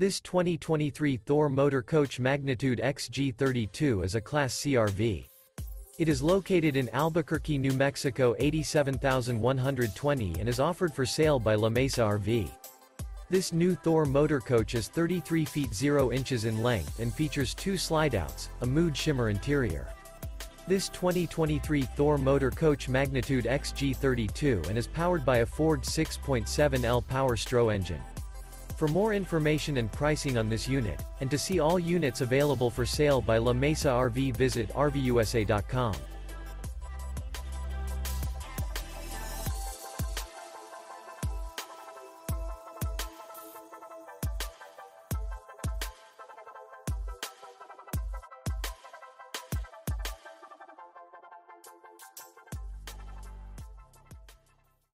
This 2023 Thor Motor Coach Magnitude XG32 is a Class CRV. It is located in Albuquerque, New Mexico 87120 and is offered for sale by La Mesa RV. This new Thor motor coach is 33 feet 0 inches in length and features two slideouts, a mood shimmer interior. This 2023 Thor motor coach Magnitude XG32 and is powered by a Ford 6.7L Power Stro engine. For more information and pricing on this unit, and to see all units available for sale by La Mesa RV visit RVUSA.com.